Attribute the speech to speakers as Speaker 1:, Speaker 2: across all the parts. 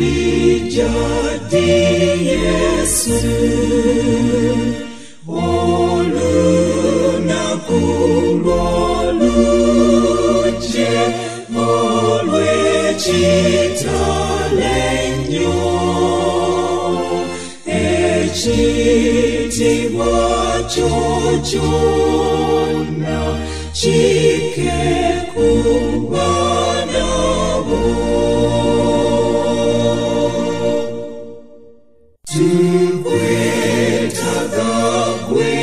Speaker 1: Gönlü caddeye sür Oluna kul olunce Olve çitalenyo Echiti wachochona Chike kuwa. Tukwetaga gwe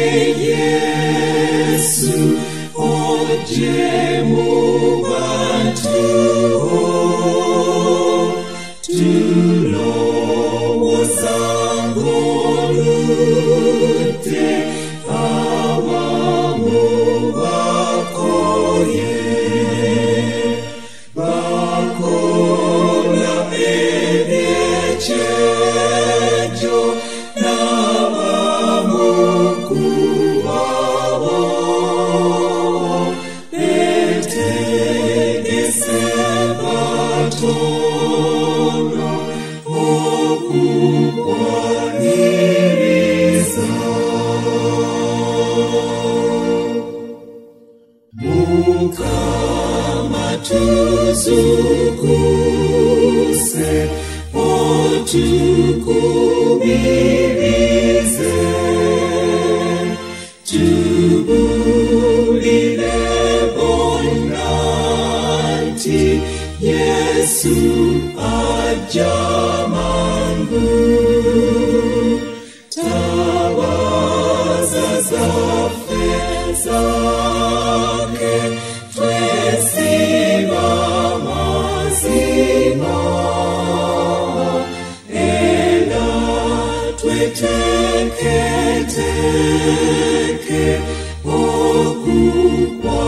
Speaker 1: otukubirize tubulire bonanti yesu ajamangu tabaza zaffe zake twesiba mazima era tweteketeke okukwa